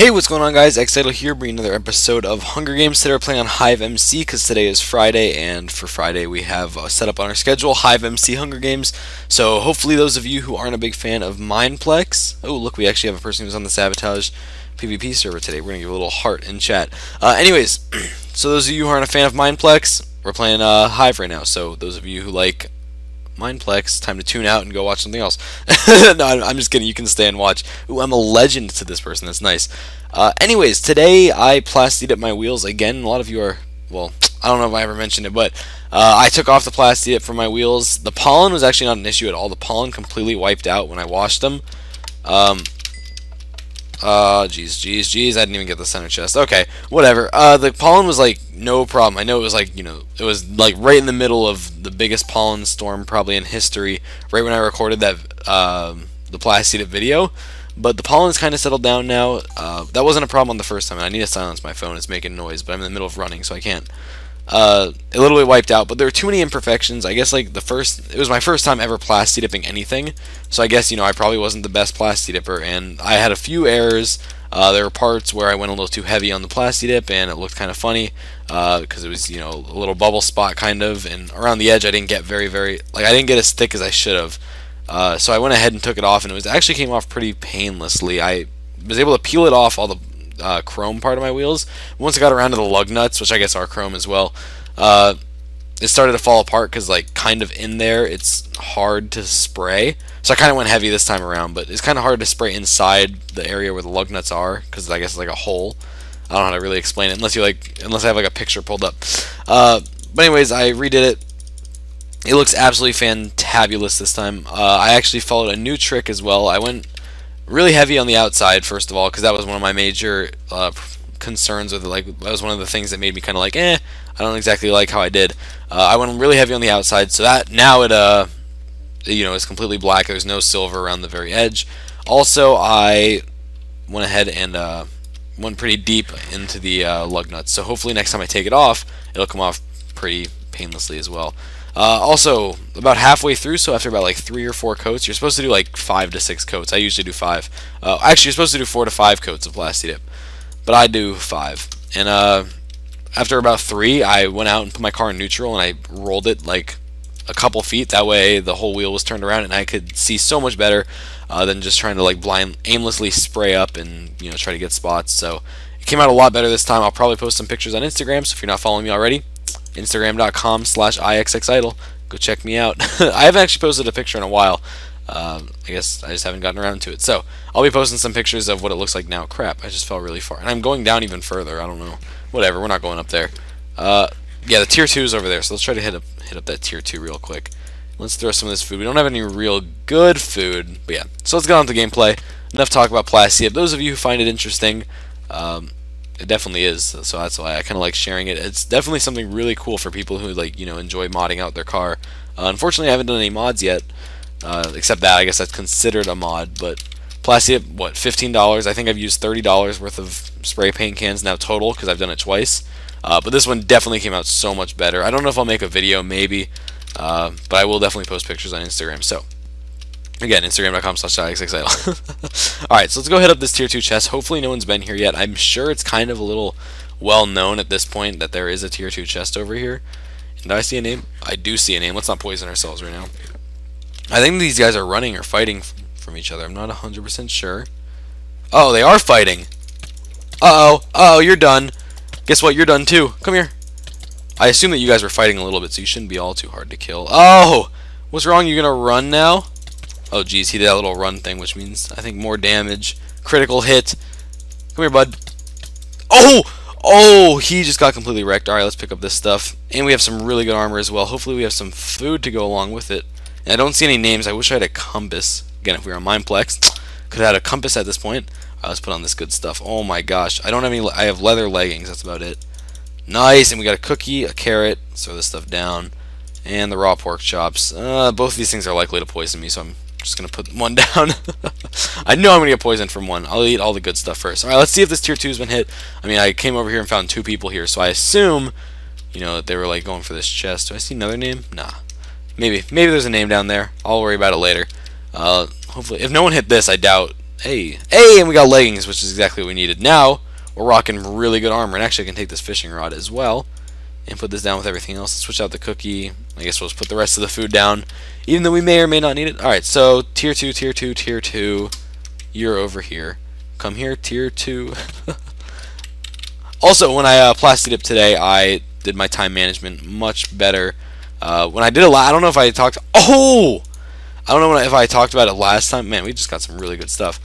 Hey, what's going on guys? Xidol here bringing another episode of Hunger Games. Today we're playing on Hive MC because today is Friday and for Friday we have uh, set up on our schedule Hive MC Hunger Games. So hopefully those of you who aren't a big fan of Mineplex, oh look we actually have a person who's on the Sabotage PvP server today. We're going to give a little heart in chat. Uh, anyways, so those of you who aren't a fan of Mineplex, we're playing uh, Hive right now. So those of you who like Mineplex, time to tune out and go watch something else. no, I'm just kidding. You can stay and watch. Ooh, I'm a legend to this person. That's nice. Uh, anyways, today I plastied up my wheels again. A lot of you are, well, I don't know if I ever mentioned it, but uh, I took off the plasti dip from my wheels. The pollen was actually not an issue at all. The pollen completely wiped out when I washed them. Um, uh, jeez, jeez, jeez, I didn't even get the center chest. Okay, whatever. Uh, the pollen was like no problem. I know it was like, you know, it was like right in the middle of the biggest pollen storm probably in history, right when I recorded that, um, the Plasti video. But the pollen's kind of settled down now. Uh, that wasn't a problem on the first time. I need to silence my phone. It's making noise, but I'm in the middle of running, so I can't. Uh, it literally wiped out, but there were too many imperfections. I guess like the first, it was my first time ever plasti dipping anything, so I guess you know I probably wasn't the best plasti dipper, and I had a few errors. Uh, there were parts where I went a little too heavy on the plasti dip, and it looked kind of funny because uh, it was you know a little bubble spot kind of, and around the edge I didn't get very very like I didn't get as thick as I should have. Uh, so I went ahead and took it off, and it was actually came off pretty painlessly. I was able to peel it off all the uh, chrome part of my wheels. Once I got around to the lug nuts, which I guess are chrome as well, uh, it started to fall apart because like kind of in there it's hard to spray. So I kind of went heavy this time around, but it's kind of hard to spray inside the area where the lug nuts are because I guess it's like a hole. I don't know how to really explain it unless you like unless I have like a picture pulled up. Uh, but anyways, I redid it. It looks absolutely fantabulous this time. Uh, I actually followed a new trick as well. I went really heavy on the outside first of all because that was one of my major uh, concerns with. Like that was one of the things that made me kind of like, eh, I don't exactly like how I did. Uh, I went really heavy on the outside, so that now it uh, you know, is completely black. There's no silver around the very edge. Also, I went ahead and uh, went pretty deep into the uh, lug nuts. So hopefully next time I take it off, it'll come off pretty painlessly as well. Uh, also, about halfway through, so after about like three or four coats, you're supposed to do like five to six coats. I usually do five. Uh, actually, you're supposed to do four to five coats of plasti dip, but I do five. And uh, after about three, I went out and put my car in neutral and I rolled it like a couple feet. That way, the whole wheel was turned around and I could see so much better uh, than just trying to like blind, aimlessly spray up and you know try to get spots. So it came out a lot better this time. I'll probably post some pictures on Instagram. So if you're not following me already, Instagram.com slash IXXidle. Go check me out. I haven't actually posted a picture in a while. Um, I guess I just haven't gotten around to it. So I'll be posting some pictures of what it looks like now. Crap, I just fell really far. And I'm going down even further. I don't know. Whatever, we're not going up there. Uh, yeah, the tier 2 is over there. So let's try to hit up, hit up that tier 2 real quick. Let's throw some of this food. We don't have any real good food. But yeah, so let's get on to gameplay. Enough talk about Plasti. Those of you who find it interesting, um, it definitely is. So that's why I kind of like sharing it. It's definitely something really cool for people who like you know enjoy modding out their car. Uh, unfortunately, I haven't done any mods yet, uh, except that I guess that's considered a mod. But Plasti, what fifteen dollars? I think I've used thirty dollars worth of spray paint cans now total because I've done it twice. Uh, but this one definitely came out so much better. I don't know if I'll make a video, maybe, uh, but I will definitely post pictures on Instagram. So Again, Instagram.com slash Alright, so let's go hit up this tier 2 chest. Hopefully no one's been here yet. I'm sure it's kind of a little well known at this point that there is a tier 2 chest over here. And I see a name? I do see a name. Let's not poison ourselves right now. I think these guys are running or fighting from each other. I'm not 100% sure. Oh, they are fighting. Uh-oh. Uh oh you're done. Guess what? You're done too. Come here. I assume that you guys were fighting a little bit, so you shouldn't be all too hard to kill. Oh! What's wrong? You're to run now? Oh, geez, he did that little run thing, which means, I think, more damage. Critical hit. Come here, bud. Oh! Oh, he just got completely wrecked. Alright, let's pick up this stuff. And we have some really good armor as well. Hopefully we have some food to go along with it. And I don't see any names. I wish I had a compass. Again, if we were on Mineplex, could have had a compass at this point. Right, let's put on this good stuff. Oh my gosh. I don't have any... I have leather leggings. That's about it. Nice. And we got a cookie, a carrot. throw this stuff down. And the raw pork chops. Uh, both of these things are likely to poison me, so I'm just gonna put one down. I know I'm gonna get poisoned from one. I'll eat all the good stuff first. Alright, let's see if this tier 2's been hit. I mean, I came over here and found two people here, so I assume, you know, that they were like going for this chest. Do I see another name? Nah. Maybe. Maybe there's a name down there. I'll worry about it later. Uh, hopefully, if no one hit this, I doubt Hey, hey, and we got leggings, which is exactly what we needed. Now, we're rocking really good armor. And actually, I can take this fishing rod as well and put this down with everything else. Switch out the cookie. I guess we'll just put the rest of the food down, even though we may or may not need it. Alright, so tier 2, tier 2, tier 2. You're over here. Come here, tier 2. also, when I uh, Plastidip today, I did my time management much better. Uh, when I did a lot, I don't know if I talked. Oh, I don't know if I talked about it last time. Man, we just got some really good stuff.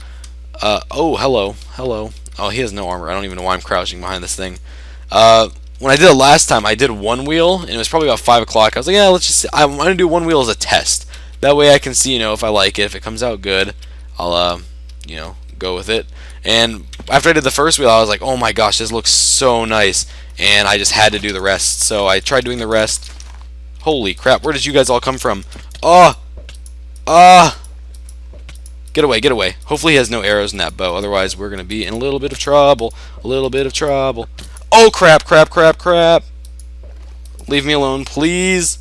Uh, oh, hello, hello. Oh, he has no armor. I don't even know why I'm crouching behind this thing. Uh, when I did it last time, I did one wheel, and it was probably about 5 o'clock. I was like, yeah, let's just, I'm going to do one wheel as a test. That way I can see, you know, if I like it. If it comes out good, I'll, uh, you know, go with it. And after I did the first wheel, I was like, oh my gosh, this looks so nice. And I just had to do the rest. So I tried doing the rest. Holy crap, where did you guys all come from? Oh! Ah! Uh, get away, get away. Hopefully he has no arrows in that bow. Otherwise, we're going to be in a little bit of trouble. A little bit of trouble. Oh, crap, crap, crap, crap. Leave me alone, please.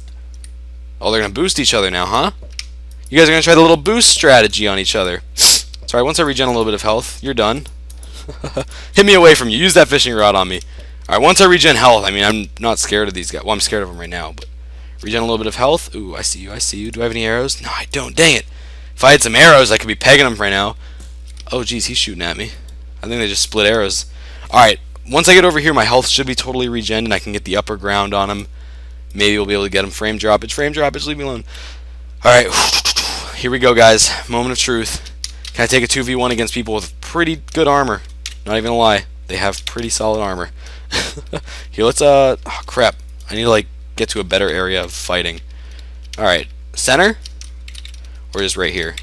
Oh, they're going to boost each other now, huh? You guys are going to try the little boost strategy on each other. Sorry, once I regen a little bit of health, you're done. Hit me away from you. Use that fishing rod on me. Alright, once I regen health, I mean, I'm not scared of these guys. Well, I'm scared of them right now, but regen a little bit of health. Ooh, I see you, I see you. Do I have any arrows? No, I don't. Dang it. If I had some arrows, I could be pegging them right now. Oh, geez, he's shooting at me. I think they just split arrows. Alright, once I get over here, my health should be totally regen, and I can get the upper ground on him. Maybe we'll be able to get him frame droppage. Frame droppage, leave me alone. Alright, here we go, guys. Moment of truth. Can I take a 2v1 against people with pretty good armor? Not even a lie. They have pretty solid armor. here, let's, uh, oh, crap. I need to, like, get to a better area of fighting. Alright, center? Or just right here?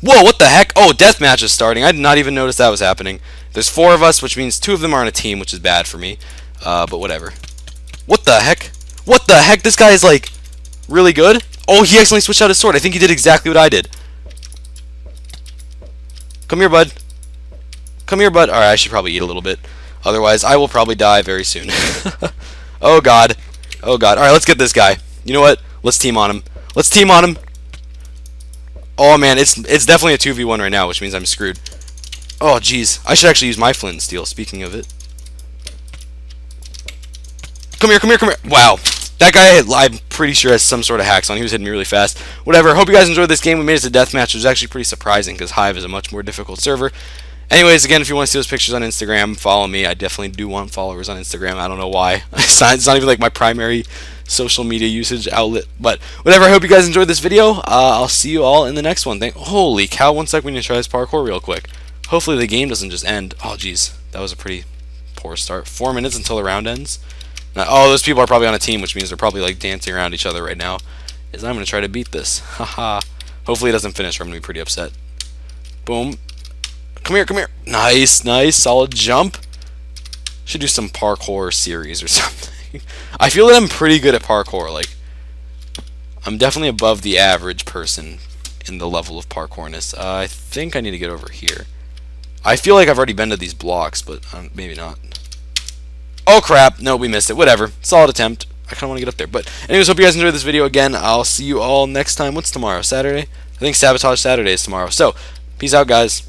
Whoa, what the heck? Oh, deathmatch is starting. I did not even notice that was happening. There's four of us, which means two of them are on a team, which is bad for me. Uh, but whatever. What the heck? What the heck? This guy is, like, really good? Oh, he accidentally switched out his sword. I think he did exactly what I did. Come here, bud. Come here, bud. Alright, I should probably eat a little bit. Otherwise, I will probably die very soon. oh, God. Oh, God. Alright, let's get this guy. You know what? Let's team on him. Let's team on him. Oh, man. It's it's definitely a 2v1 right now, which means I'm screwed. Oh, jeez. I should actually use my flint and steel, speaking of it. Come here, come here, come here. Wow. That guy, I'm pretty sure, has some sort of hacks on. He was hitting me really fast. Whatever. Hope you guys enjoyed this game. We made it to deathmatch. It was actually pretty surprising because Hive is a much more difficult server. Anyways, again, if you want to see those pictures on Instagram, follow me. I definitely do want followers on Instagram. I don't know why. it's not even like my primary social media usage outlet. But whatever, I hope you guys enjoyed this video. Uh, I'll see you all in the next one. Thank Holy cow, one sec, we need to try this parkour real quick. Hopefully the game doesn't just end. Oh, geez. That was a pretty poor start. Four minutes until the round ends. Now, oh, those people are probably on a team, which means they're probably like dancing around each other right now. Is I'm going to try to beat this. Haha. Hopefully it doesn't finish or I'm going to be pretty upset. Boom. Come here, come here. Nice, nice. Solid jump. Should do some parkour series or something. I feel that I'm pretty good at parkour. Like, I'm definitely above the average person in the level of parkourness. Uh, I think I need to get over here. I feel like I've already been to these blocks, but um, maybe not. Oh crap, no, we missed it. Whatever. Solid attempt. I kind of want to get up there. But anyways, hope you guys enjoyed this video. Again, I'll see you all next time. What's tomorrow? Saturday? I think Sabotage Saturday is tomorrow. So, peace out, guys.